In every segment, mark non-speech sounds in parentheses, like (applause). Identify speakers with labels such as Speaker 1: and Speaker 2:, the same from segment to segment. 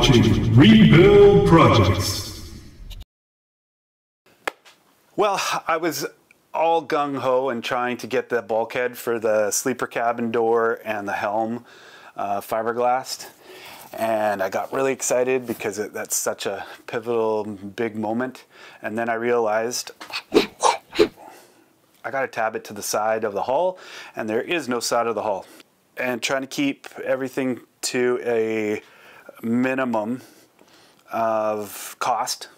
Speaker 1: watching Rebuild Projects.
Speaker 2: Well, I was all gung ho and trying to get the bulkhead for the sleeper cabin door and the helm uh, fiberglass. And I got really excited because it, that's such a pivotal, big moment. And then I realized I got to tab it to the side of the hull, and there is no side of the hull. And trying to keep everything to a minimum of cost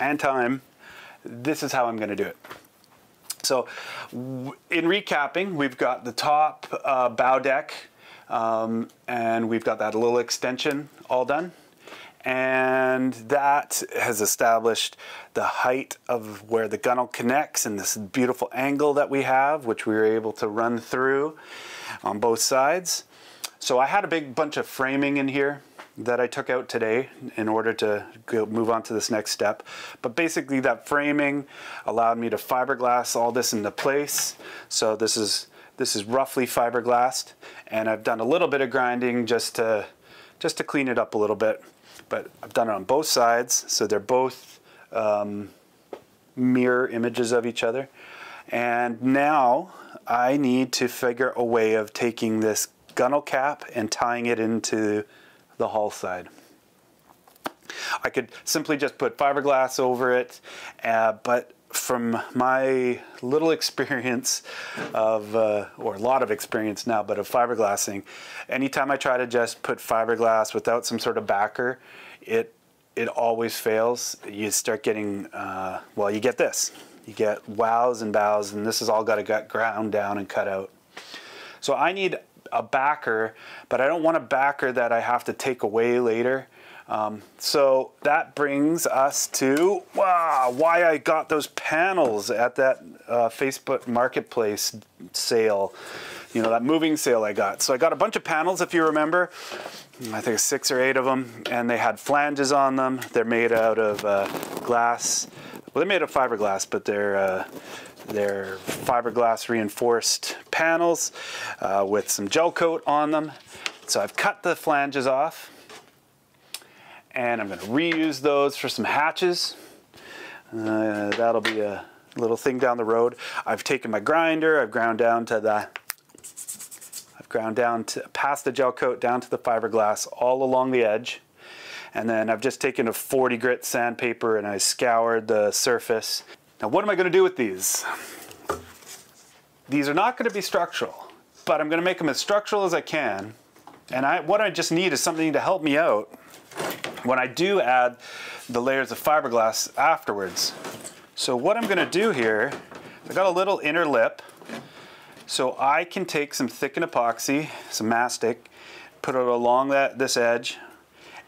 Speaker 2: and time, this is how I'm going to do it. So, in recapping, we've got the top uh, bow deck, um, and we've got that little extension all done. And that has established the height of where the gunnel connects and this beautiful angle that we have, which we were able to run through on both sides. So I had a big bunch of framing in here that I took out today in order to move on to this next step. But basically that framing allowed me to fiberglass all this into place. So this is this is roughly fiberglassed and I've done a little bit of grinding just to just to clean it up a little bit. But I've done it on both sides so they're both um, mirror images of each other. And now I need to figure a way of taking this gunnel cap and tying it into the hull side. I could simply just put fiberglass over it, uh, but from my little (laughs) experience of, uh, or a lot of experience now, but of fiberglassing, anytime I try to just put fiberglass without some sort of backer, it it always fails. You start getting, uh, well, you get this. You get wows and bows, and this has all got to get ground down and cut out. So I need a backer, but I don't want a backer that I have to take away later. Um, so that brings us to wow, why I got those panels at that uh, Facebook Marketplace sale. You know, that moving sale I got. So I got a bunch of panels, if you remember. I think six or eight of them, and they had flanges on them. They're made out of uh, glass. Well, they're made of fiberglass, but they're uh, they're fiberglass reinforced panels uh, with some gel coat on them. So I've cut the flanges off and I'm going to reuse those for some hatches. Uh, that'll be a little thing down the road. I've taken my grinder, I've ground down to the I've ground down to past the gel coat down to the fiberglass all along the edge. And then I've just taken a 40 grit sandpaper and I scoured the surface now what am I going to do with these? These are not going to be structural, but I'm going to make them as structural as I can. And I, what I just need is something to help me out when I do add the layers of fiberglass afterwards. So what I'm going to do here, I've got a little inner lip, so I can take some thickened epoxy, some mastic, put it along that this edge,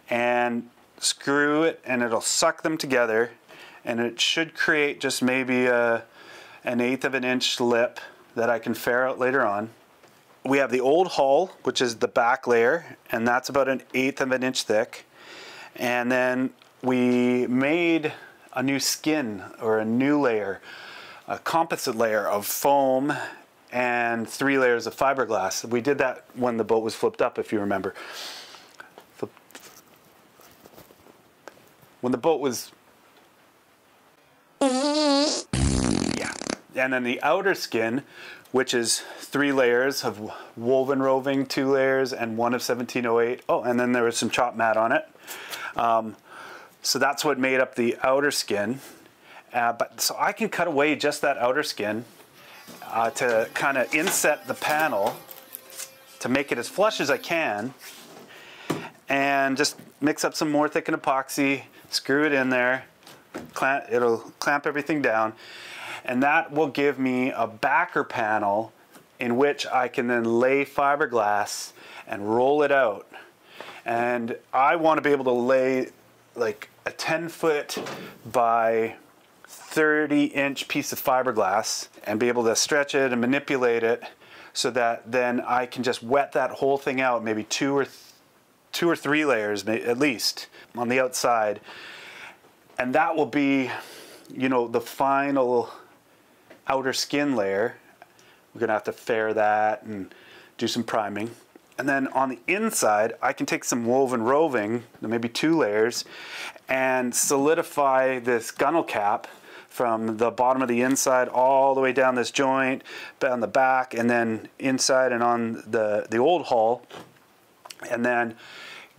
Speaker 2: and screw it, and it'll suck them together and it should create just maybe a, an eighth of an inch lip that I can fair out later on. We have the old hull, which is the back layer, and that's about an eighth of an inch thick. And then we made a new skin or a new layer, a composite layer of foam and three layers of fiberglass. We did that when the boat was flipped up, if you remember. When the boat was yeah. And then the outer skin, which is three layers of woven roving, two layers, and one of 1708. Oh, and then there was some chop mat on it. Um, so that's what made up the outer skin. Uh, but so I can cut away just that outer skin uh, to kind of inset the panel to make it as flush as I can and just mix up some more thickened epoxy, screw it in there, clamp, it'll clamp everything down. And that will give me a backer panel in which I can then lay fiberglass and roll it out. And I want to be able to lay like a 10 foot by 30 inch piece of fiberglass and be able to stretch it and manipulate it so that then I can just wet that whole thing out, maybe two or two or three layers at least on the outside and that will be, you know, the final outer skin layer. We're gonna have to fair that and do some priming. And then on the inside, I can take some woven roving, maybe two layers, and solidify this gunnel cap from the bottom of the inside all the way down this joint, down the back, and then inside and on the, the old hull. And then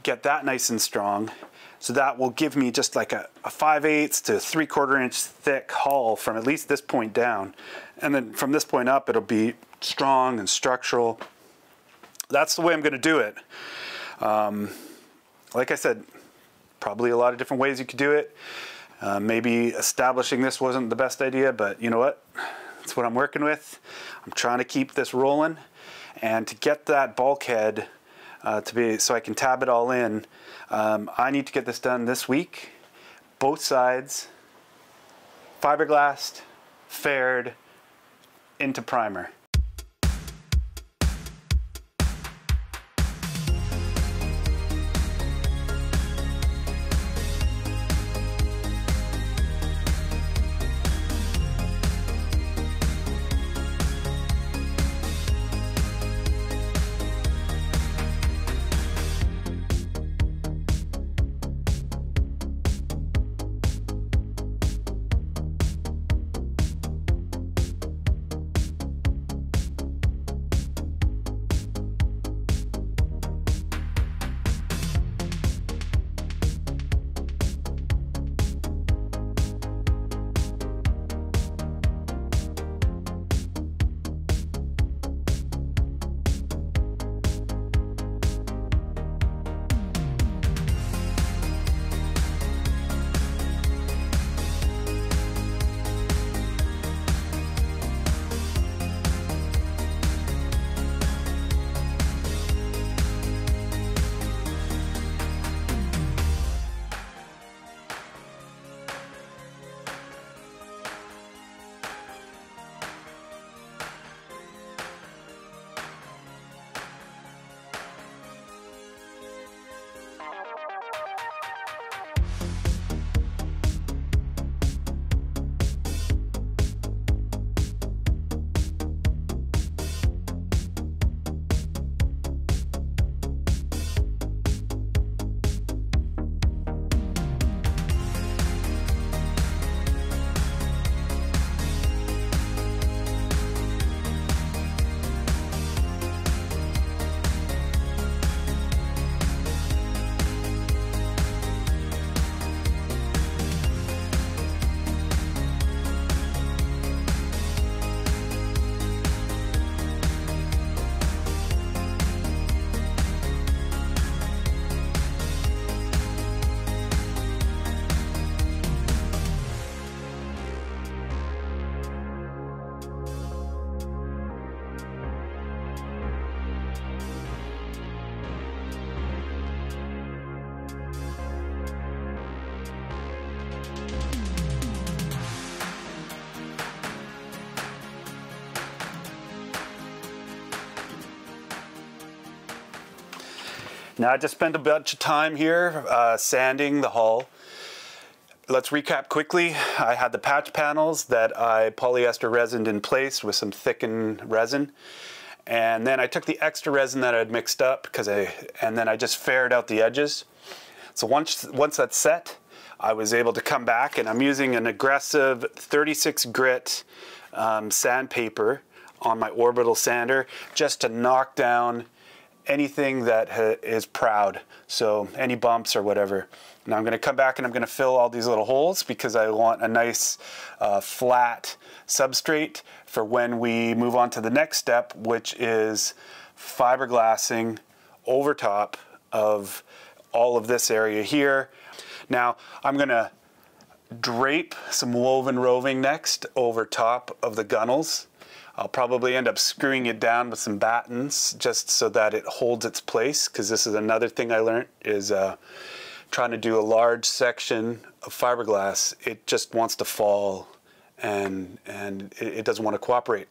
Speaker 2: get that nice and strong. So that will give me just like a, a 5 eighths to 3 quarter inch thick hull from at least this point down. And then from this point up, it'll be strong and structural. That's the way I'm going to do it. Um, like I said, probably a lot of different ways you could do it. Uh, maybe establishing this wasn't the best idea, but you know what? That's what I'm working with. I'm trying to keep this rolling. And to get that bulkhead uh, to be so I can tab it all in, um, I need to get this done this week. Both sides, fiberglassed, faired, into primer. Now I just spent a bunch of time here uh, sanding the hull. Let's recap quickly. I had the patch panels that I polyester resined in place with some thickened resin. And then I took the extra resin that I'd mixed up because I, and then I just faired out the edges. So once, once that's set, I was able to come back and I'm using an aggressive 36 grit um, sandpaper on my orbital sander just to knock down anything that is proud, so any bumps or whatever. Now I'm going to come back and I'm going to fill all these little holes because I want a nice uh, flat substrate for when we move on to the next step, which is fiberglassing over top of all of this area here. Now I'm going to drape some woven roving next over top of the gunnels I'll probably end up screwing it down with some battens just so that it holds its place because this is another thing I learned is uh, trying to do a large section of fiberglass. It just wants to fall and, and it, it doesn't want to cooperate.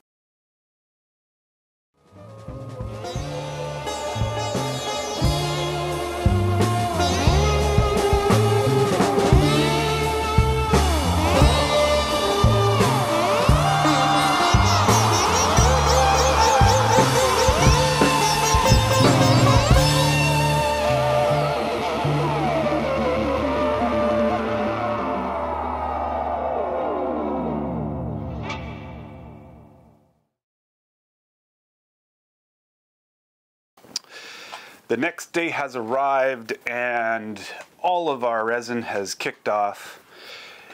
Speaker 2: The next day has arrived and all of our resin has kicked off.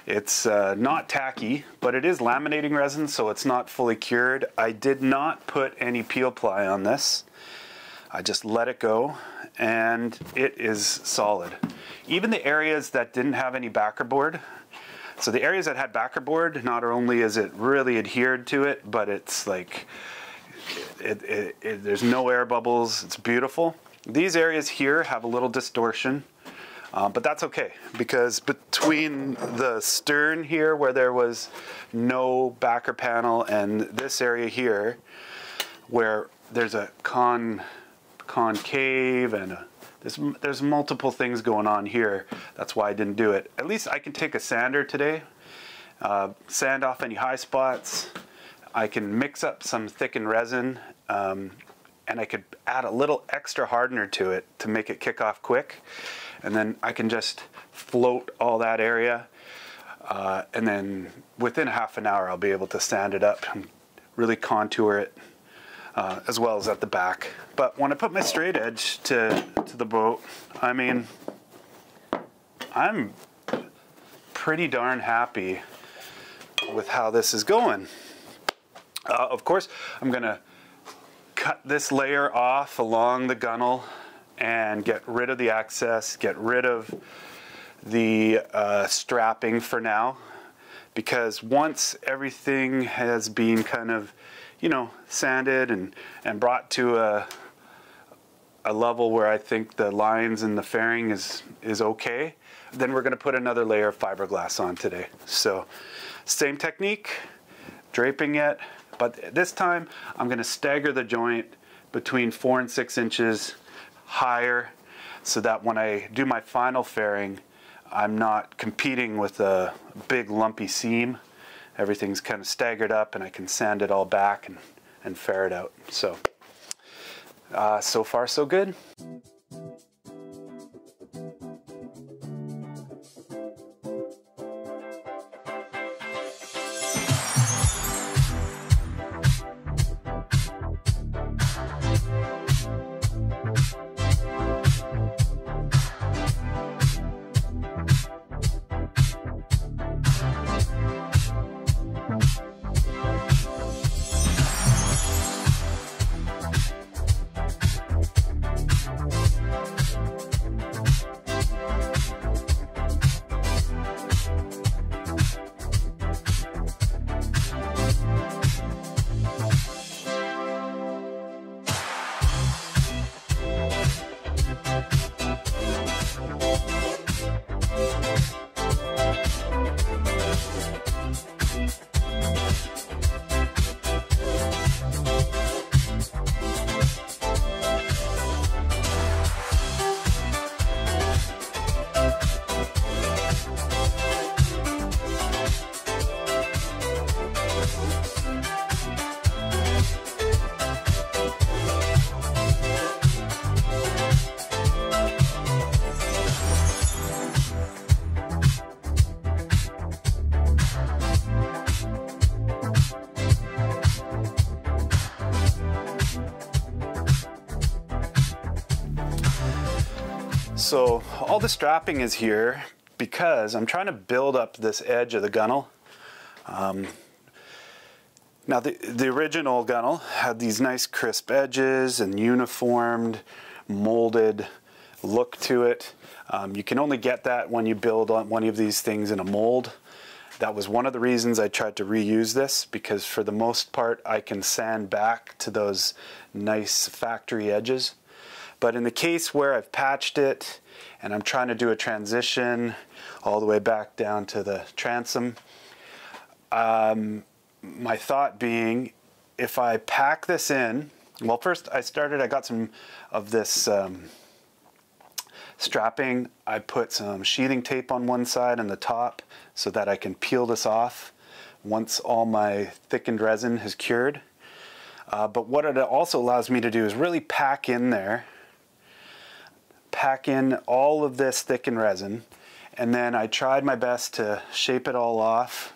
Speaker 2: It's uh, not tacky, but it is laminating resin, so it's not fully cured. I did not put any peel ply on this. I just let it go and it is solid. Even the areas that didn't have any backer board, so the areas that had backer board, not only is it really adhered to it, but it's like, it, it, it, there's no air bubbles, it's beautiful. These areas here have a little distortion, uh, but that's okay because between the stern here where there was no backer panel and this area here where there's a con concave and a, there's, there's multiple things going on here. That's why I didn't do it. At least I can take a sander today, uh, sand off any high spots. I can mix up some thickened resin um, and I could add a little extra hardener to it to make it kick off quick. And then I can just float all that area. Uh, and then within half an hour, I'll be able to sand it up and really contour it uh, as well as at the back. But when I put my straight edge to, to the boat, I mean, I'm pretty darn happy with how this is going. Uh, of course, I'm gonna cut this layer off along the gunnel and get rid of the excess, get rid of the uh, strapping for now because once everything has been kind of you know, sanded and, and brought to a, a level where I think the lines and the fairing is, is okay, then we're gonna put another layer of fiberglass on today. So same technique, draping it, but this time I'm gonna stagger the joint between four and six inches higher so that when I do my final fairing, I'm not competing with a big lumpy seam everything's kind of staggered up and I can sand it all back and, and fair it out. So, uh, so far so good. All the strapping is here because I'm trying to build up this edge of the gunnel. Um, now the, the original gunnel had these nice crisp edges and uniformed, molded look to it. Um, you can only get that when you build on one of these things in a mold. That was one of the reasons I tried to reuse this because for the most part I can sand back to those nice factory edges. But in the case where I've patched it and I'm trying to do a transition all the way back down to the transom, um, my thought being if I pack this in, well, first I started, I got some of this um, strapping. I put some sheathing tape on one side and the top so that I can peel this off once all my thickened resin has cured. Uh, but what it also allows me to do is really pack in there pack in all of this thickened resin and then I tried my best to shape it all off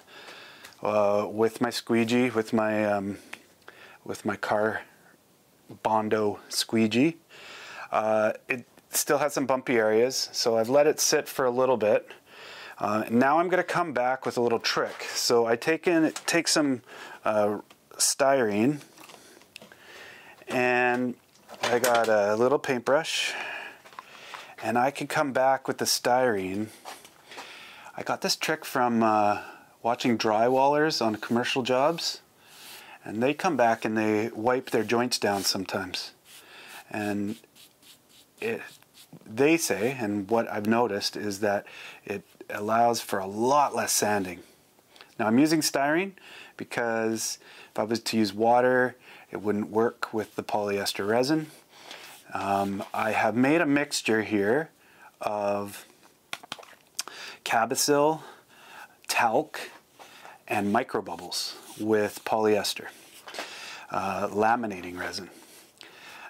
Speaker 2: uh, with my squeegee, with my um, with my car Bondo squeegee. Uh, it still has some bumpy areas, so I've let it sit for a little bit. Uh, now I'm going to come back with a little trick. So I take in take some uh, styrene, and I got a little paintbrush, and I can come back with the styrene. I got this trick from uh, watching drywallers on commercial jobs, and they come back and they wipe their joints down sometimes, and it they say, and what I've noticed is that it allows for a lot less sanding. Now I'm using styrene because if I was to use water, it wouldn't work with the polyester resin. Um, I have made a mixture here of Cab-O-Sil, talc, and microbubbles with polyester, uh, laminating resin.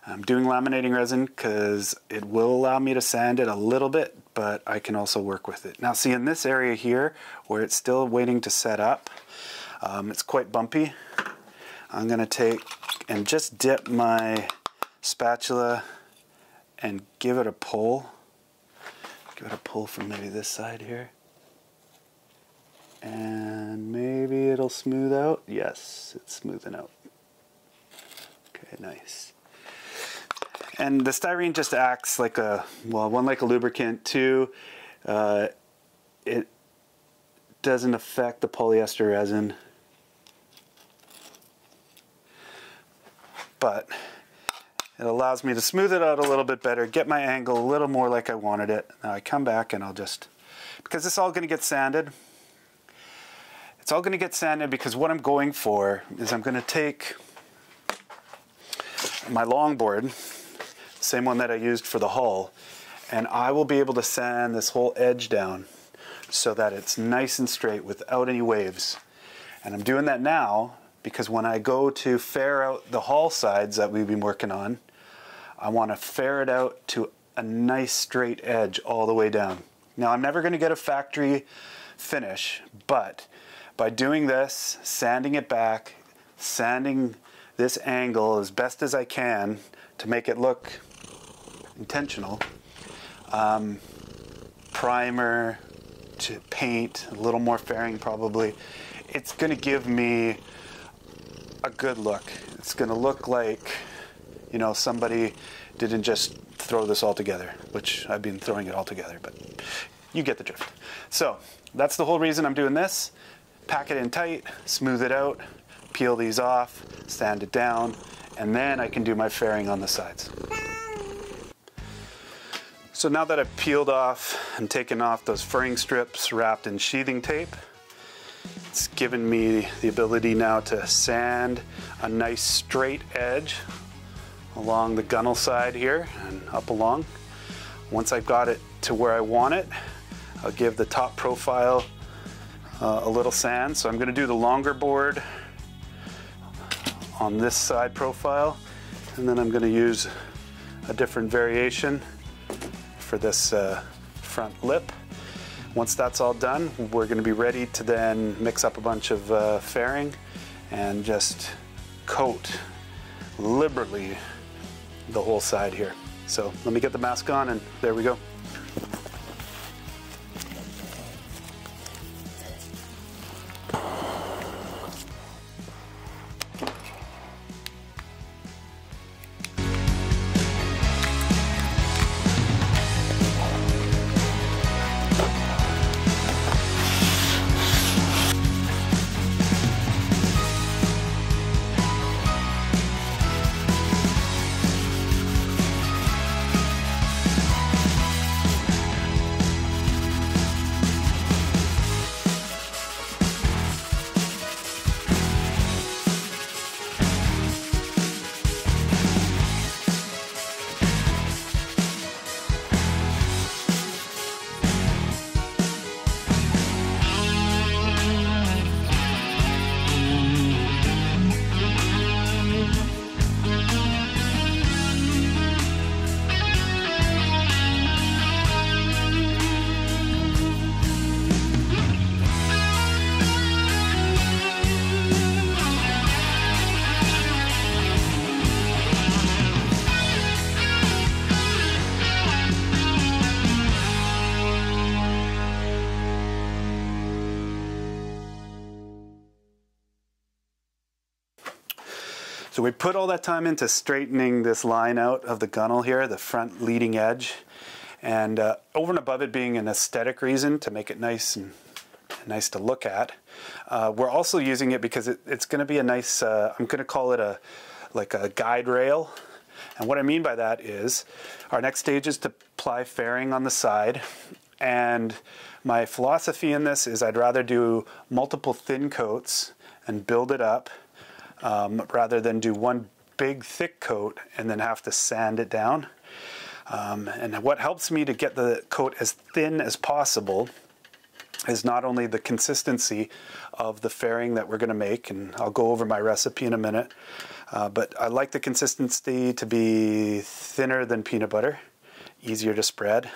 Speaker 2: I'm doing laminating resin because it will allow me to sand it a little bit, but I can also work with it. Now see in this area here, where it's still waiting to set up, um, it's quite bumpy. I'm gonna take and just dip my spatula and give it a pull. Give it a pull from maybe this side here. And maybe it'll smooth out. Yes, it's smoothing out. Okay, nice. And the styrene just acts like a, well, one like a lubricant, two, uh, it doesn't affect the polyester resin. But it allows me to smooth it out a little bit better, get my angle a little more like I wanted it. Now I come back and I'll just, because it's all going to get sanded, it's all going to get sanded because what I'm going for is I'm going to take my longboard same one that I used for the hull. And I will be able to sand this whole edge down so that it's nice and straight without any waves. And I'm doing that now because when I go to fair out the hull sides that we've been working on, I want to fair it out to a nice straight edge all the way down. Now I'm never going to get a factory finish, but by doing this, sanding it back, sanding this angle as best as I can to make it look intentional. Um, primer to paint, a little more fairing probably. It's going to give me a good look. It's going to look like, you know, somebody didn't just throw this all together, which I've been throwing it all together, but you get the drift. So that's the whole reason I'm doing this. Pack it in tight, smooth it out, peel these off, sand it down, and then I can do my fairing on the sides. So now that I've peeled off and taken off those furring strips wrapped in sheathing tape, it's given me the ability now to sand a nice straight edge along the gunnel side here and up along. Once I've got it to where I want it, I'll give the top profile uh, a little sand. So I'm gonna do the longer board on this side profile, and then I'm gonna use a different variation for this uh, front lip. Once that's all done, we're going to be ready to then mix up a bunch of uh, fairing and just coat liberally the whole side here. So let me get the mask on and there we go. We put all that time into straightening this line out of the gunnel here, the front leading edge. And uh, over and above it being an aesthetic reason to make it nice and nice to look at, uh, we're also using it because it, it's going to be a nice, uh, I'm going to call it a like a guide rail. And what I mean by that is our next stage is to apply fairing on the side. And my philosophy in this is I'd rather do multiple thin coats and build it up um, rather than do one big thick coat and then have to sand it down. Um, and what helps me to get the coat as thin as possible is not only the consistency of the fairing that we're going to make, and I'll go over my recipe in a minute, uh, but I like the consistency to be thinner than peanut butter, easier to spread.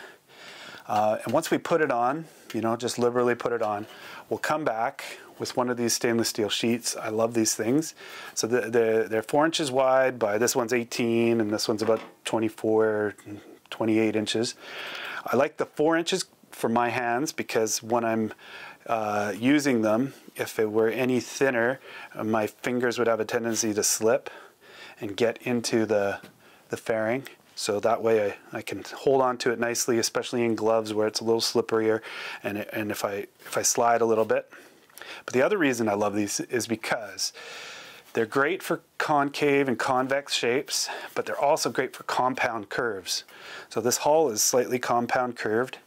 Speaker 2: Uh, and once we put it on, you know, just liberally put it on, we'll come back with one of these stainless steel sheets. I love these things. So the, the, they're four inches wide by this one's 18 and this one's about 24, 28 inches. I like the four inches for my hands because when I'm uh, using them, if it were any thinner, my fingers would have a tendency to slip and get into the, the fairing. So that way I, I can hold on to it nicely, especially in gloves where it's a little slipperier and, and if, I, if I slide a little bit. But the other reason I love these is because they're great for concave and convex shapes, but they're also great for compound curves. So this hull is slightly compound curved.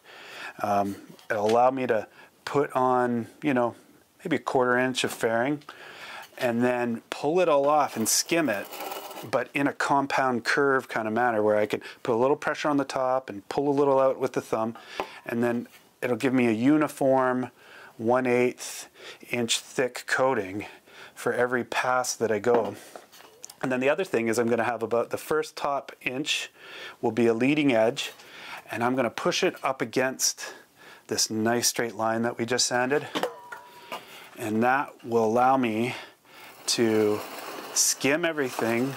Speaker 2: Um, it'll allow me to put on, you know, maybe a quarter inch of fairing and then pull it all off and skim it, but in a compound curve kind of manner where I can put a little pressure on the top and pull a little out with the thumb, and then it'll give me a uniform 1 8 inch thick coating for every pass that I go. And then the other thing is I'm going to have about the first top inch will be a leading edge and I'm going to push it up against this nice straight line that we just sanded and that will allow me to skim everything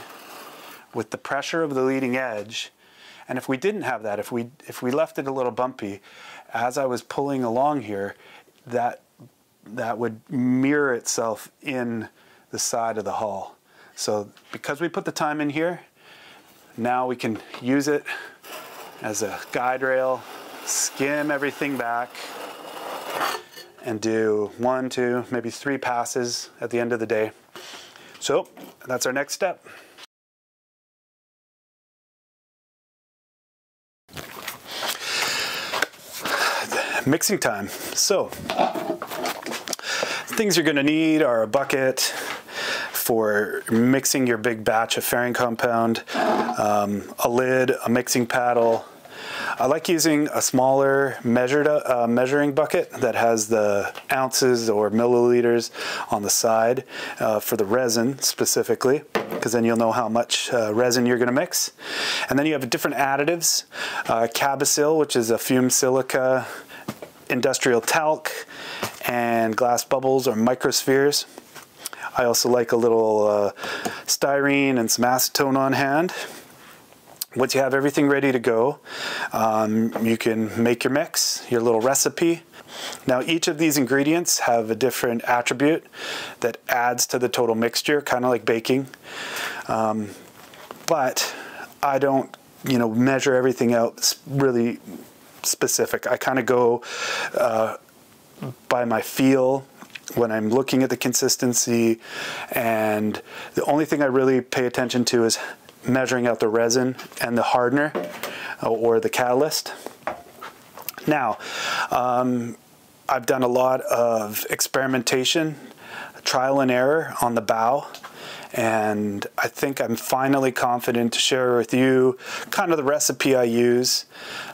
Speaker 2: with the pressure of the leading edge and if we didn't have that if we if we left it a little bumpy as I was pulling along here that that would mirror itself in the side of the hull so because we put the time in here now we can use it as a guide rail, skim everything back, and do one, two, maybe three passes at the end of the day. So that's our next step. Mixing time. So things you're going to need are a bucket, for mixing your big batch of fairing compound, um, a lid, a mixing paddle. I like using a smaller measured uh, measuring bucket that has the ounces or milliliters on the side uh, for the resin specifically because then you'll know how much uh, resin you're going to mix. And then you have different additives, uh, Cab-O-Sil, which is a fumed silica, industrial talc, and glass bubbles or microspheres. I also like a little uh, styrene and some acetone on hand. Once you have everything ready to go, um, you can make your mix, your little recipe. Now each of these ingredients have a different attribute that adds to the total mixture, kind of like baking. Um, but I don't, you know, measure everything out really specific. I kind of go uh, by my feel when I'm looking at the consistency and the only thing I really pay attention to is measuring out the resin and the hardener uh, or the catalyst. Now, um, I've done a lot of experimentation, trial and error on the bow and I think I'm finally confident to share with you kind of the recipe I use.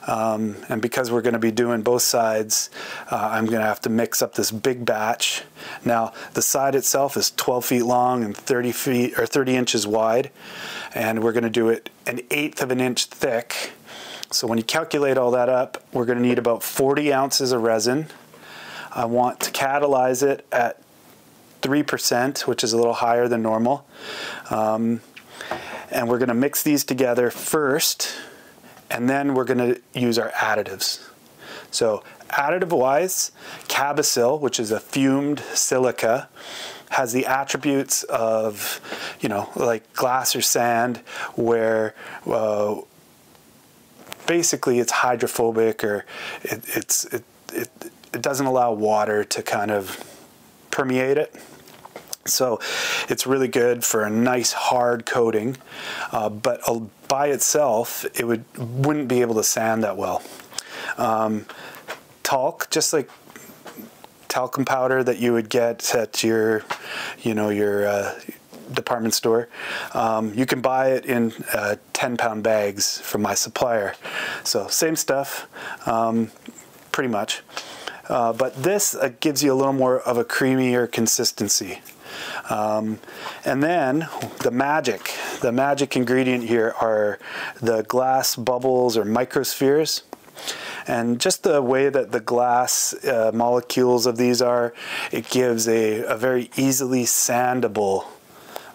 Speaker 2: Um, and because we're going to be doing both sides, uh, I'm going to have to mix up this big batch. Now, the side itself is 12 feet long and 30 feet or 30 inches wide, and we're going to do it an eighth of an inch thick. So when you calculate all that up, we're going to need about 40 ounces of resin. I want to catalyze it at 3%, which is a little higher than normal. Um, and we're going to mix these together first, and then we're going to use our additives. So additive wise, Cab-O-Sil, which is a fumed silica, has the attributes of, you know, like glass or sand, where uh, basically it's hydrophobic or it, it's it, it, it doesn't allow water to kind of permeate it. So it's really good for a nice hard coating, uh, but by itself, it would wouldn't be able to sand that well. Um, talc, just like talcum powder that you would get at your, you know, your uh, department store. Um, you can buy it in uh, 10 pound bags from my supplier. So same stuff, um, pretty much. Uh, but this uh, gives you a little more of a creamier consistency. Um, and then the magic, the magic ingredient here are the glass bubbles or microspheres. And just the way that the glass uh, molecules of these are, it gives a, a very easily sandable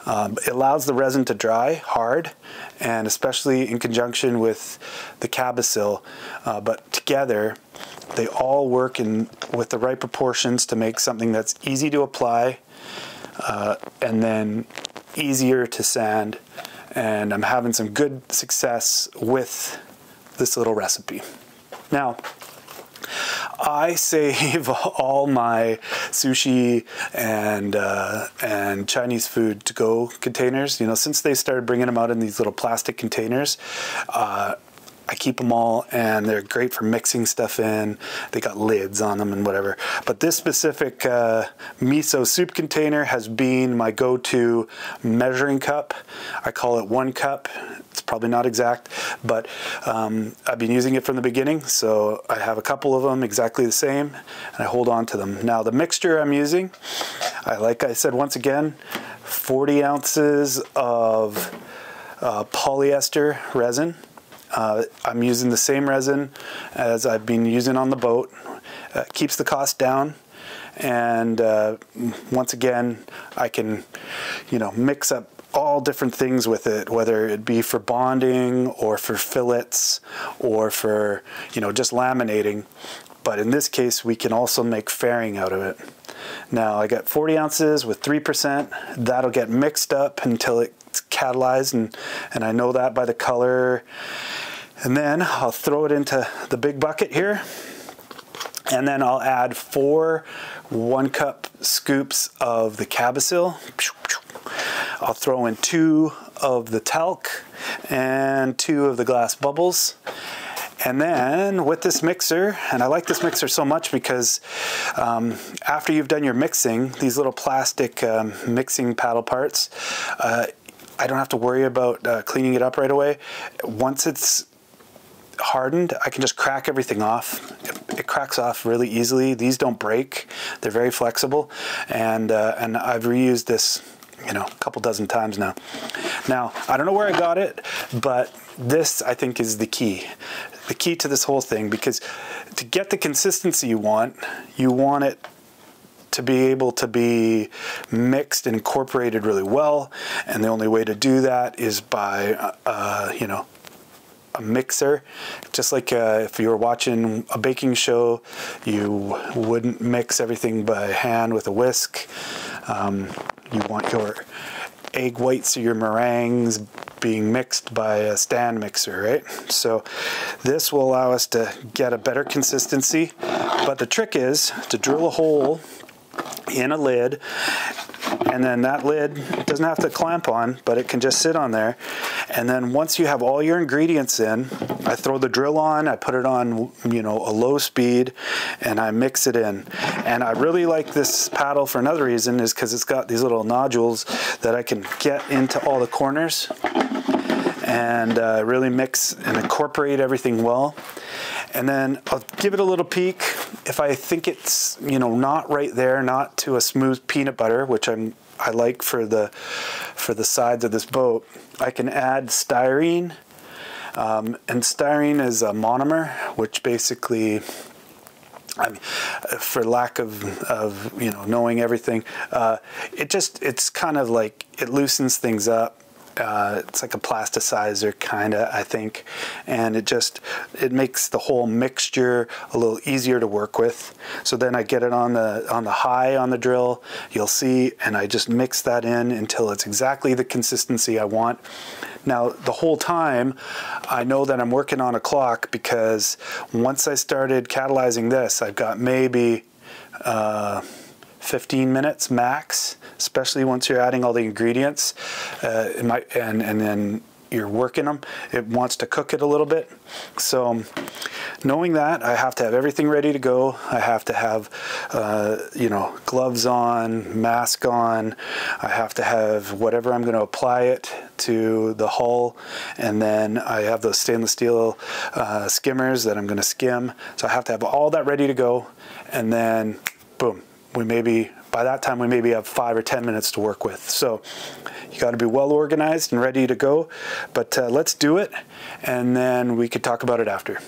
Speaker 2: um, it allows the resin to dry hard, and especially in conjunction with the Cab-O-Sil. Uh, but together, they all work in with the right proportions to make something that's easy to apply, uh, and then easier to sand. And I'm having some good success with this little recipe. Now, I (laughs) save all my sushi and uh, and Chinese food to go containers. You know, since they started bringing them out in these little plastic containers, uh, I keep them all and they're great for mixing stuff in. They got lids on them and whatever. But this specific uh, miso soup container has been my go-to measuring cup. I call it one cup. It's probably not exact, but um, I've been using it from the beginning. So I have a couple of them exactly the same and I hold on to them. Now the mixture I'm using, I like I said once again, 40 ounces of uh, polyester resin. Uh, I'm using the same resin as I've been using on the boat. Uh, keeps the cost down. And uh, once again I can you know mix up all different things with it whether it be for bonding or for fillets or for you know just laminating. But in this case we can also make fairing out of it. Now I got 40 ounces with 3% that'll get mixed up until it's catalyzed and and I know that by the color and then I'll throw it into the big bucket here. And then I'll add four one cup scoops of the Cab-O-Sil. I'll throw in two of the talc and two of the glass bubbles. And then with this mixer, and I like this mixer so much because um, after you've done your mixing, these little plastic um, mixing paddle parts, uh, I don't have to worry about uh, cleaning it up right away. Once it's hardened, I can just crack everything off. It, cracks off really easily. These don't break. They're very flexible, and uh, and I've reused this, you know, a couple dozen times now. Now I don't know where I got it, but this I think is the key, the key to this whole thing because to get the consistency you want, you want it to be able to be mixed and incorporated really well. And the only way to do that is by, uh, uh you know, a mixer. Just like uh, if you were watching a baking show, you wouldn't mix everything by hand with a whisk. Um, you want your egg whites or your meringues being mixed by a stand mixer, right? So this will allow us to get a better consistency. But the trick is to drill a hole in a lid and then that lid doesn't have to clamp on but it can just sit on there. And then once you have all your ingredients in I throw the drill on I put it on you know a low speed and I mix it in. And I really like this paddle for another reason is because it's got these little nodules that I can get into all the corners and uh, really mix and incorporate everything well and then I'll give it a little peek. If I think it's, you know, not right there, not to a smooth peanut butter, which I'm I like for the for the sides of this boat, I can add styrene. Um, and styrene is a monomer, which basically I mean, for lack of, of you know knowing everything, uh, it just it's kind of like it loosens things up uh, it's like a plasticizer kind of I think. And it just it makes the whole mixture a little easier to work with. So then I get it on the on the high on the drill you'll see and I just mix that in until it's exactly the consistency I want. Now the whole time I know that I'm working on a clock because once I started catalyzing this I've got maybe uh, 15 minutes max, especially once you're adding all the ingredients. Uh, might, and, and then you're working them, it wants to cook it a little bit. So knowing that, I have to have everything ready to go. I have to have, uh, you know, gloves on, mask on. I have to have whatever I'm going to apply it to the hull. And then I have those stainless steel uh, skimmers that I'm going to skim. So I have to have all that ready to go. And then, boom, we maybe by that time we maybe have five or ten minutes to work with. So you got to be well organized and ready to go. But uh, let's do it, and then we could talk about it after.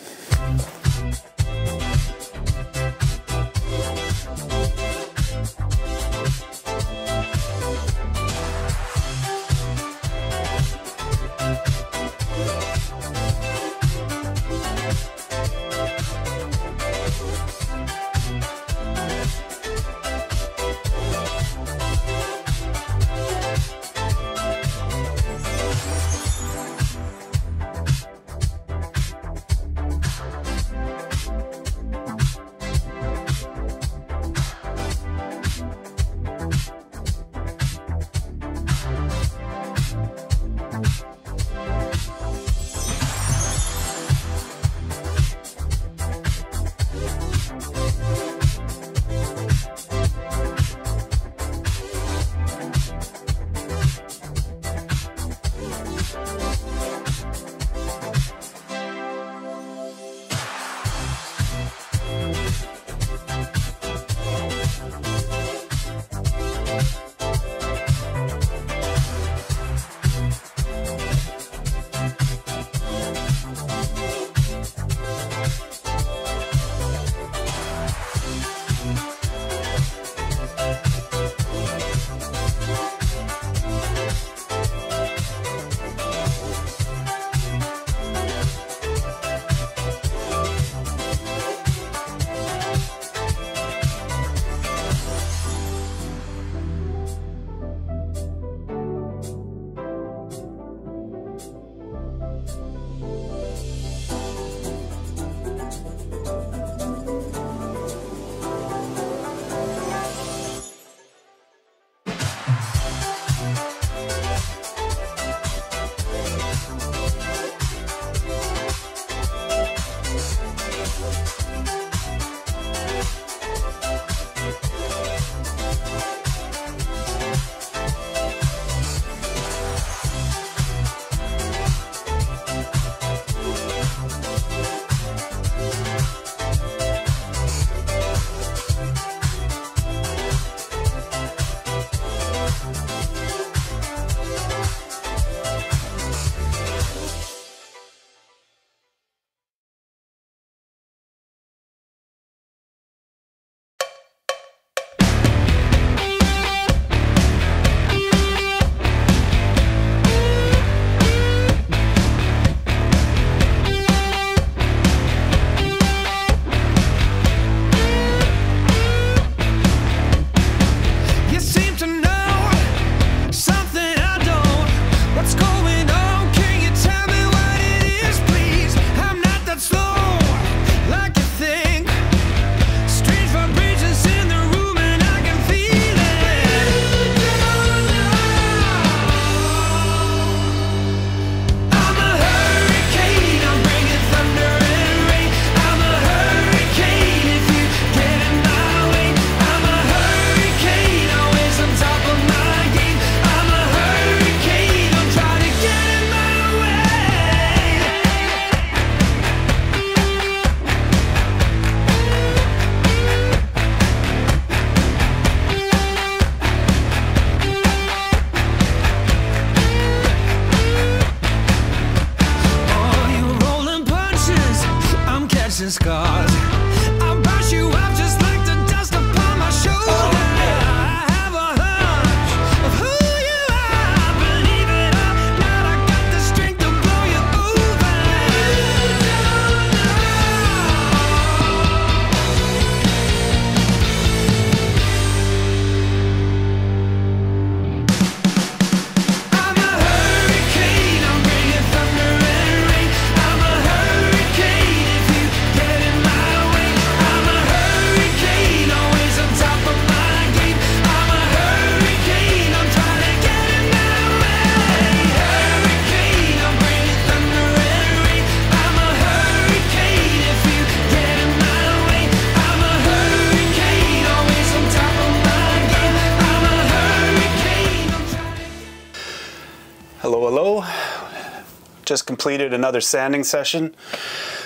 Speaker 2: Just completed another sanding session.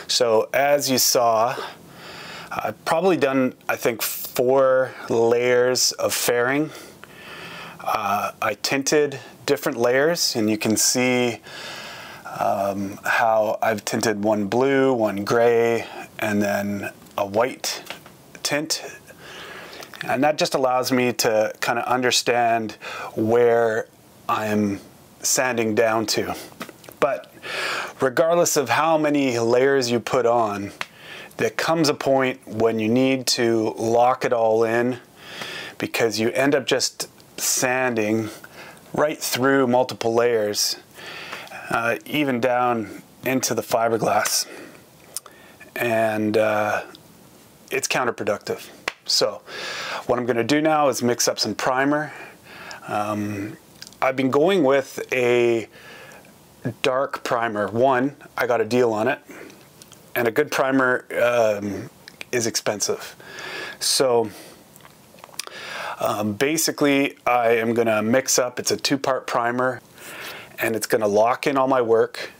Speaker 2: So as you saw, I've probably done, I think, four layers of fairing. Uh, I tinted different layers and you can see um, how I've tinted one blue, one gray, and then a white tint. And that just allows me to kind of understand where I'm sanding down to. But regardless of how many layers you put on, there comes a point when you need to lock it all in because you end up just sanding right through multiple layers, uh, even down into the fiberglass. And uh, it's counterproductive. So what I'm gonna do now is mix up some primer. Um, I've been going with a dark primer. One, I got a deal on it, and a good primer um, is expensive. So um, basically, I am gonna mix up, it's a two-part primer, and it's gonna lock in all my work.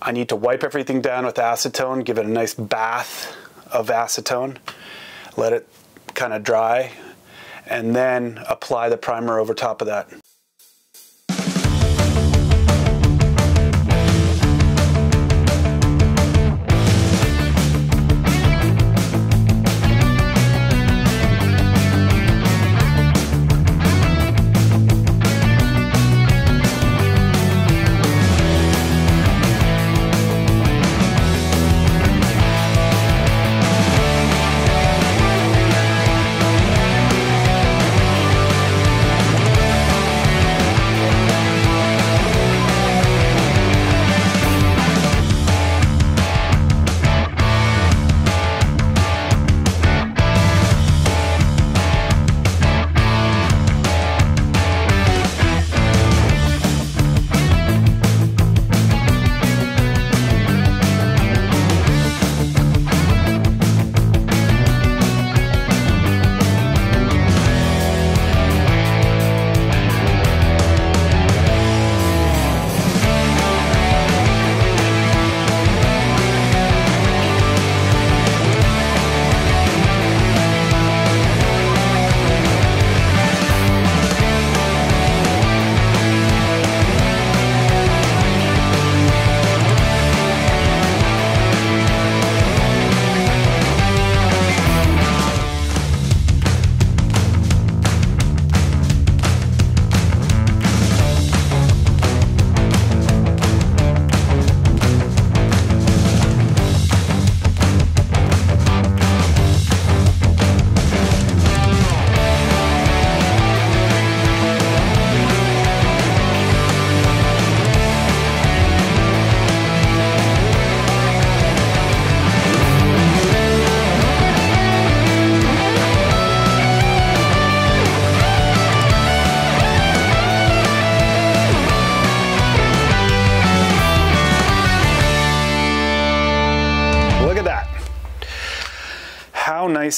Speaker 2: I need to wipe everything down with acetone, give it a nice bath of acetone, let it kind of dry, and then apply the primer over top of that.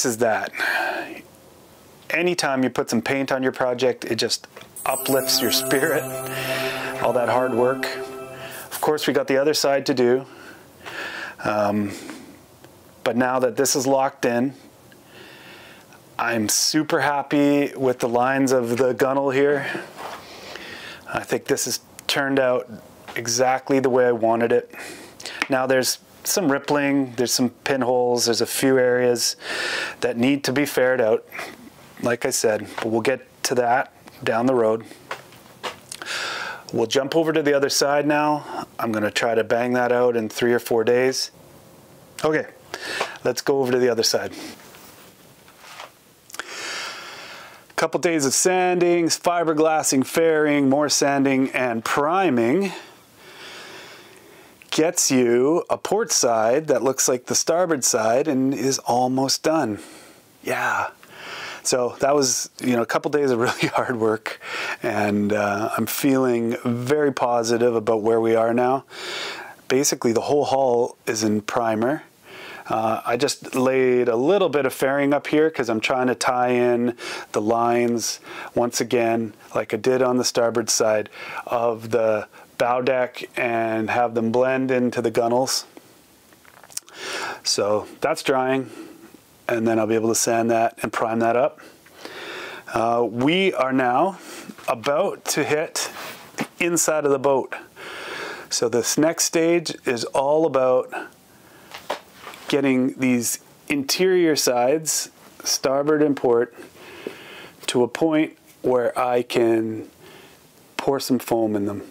Speaker 2: Is that? Anytime you put some paint on your project, it just uplifts your spirit, all that hard work. Of course, we got the other side to do. Um, but now that this is locked in, I'm super happy with the lines of the gunnel here. I think this has turned out exactly the way I wanted it. Now there's some rippling, there's some pinholes, there's a few areas that need to be faired out, like I said, but we'll get to that down the road. We'll jump over to the other side now. I'm gonna try to bang that out in three or four days. Okay, let's go over to the other side. Couple days of sanding, fiberglassing, fairing, more sanding, and priming gets you a port side that looks like the starboard side and is almost done. Yeah. So that was, you know, a couple days of (laughs) really hard work, and uh, I'm feeling very positive about where we are now. Basically, the whole hull is in primer. Uh, I just laid a little bit of fairing up here because I'm trying to tie in the lines once again, like I did on the starboard side, of the bow deck and have them blend into the gunnels. So that's drying and then I'll be able to sand that and prime that up. Uh, we are now about to hit the inside of the boat. So this next stage is all about getting these interior sides, starboard and port, to a point where I can pour some foam in them.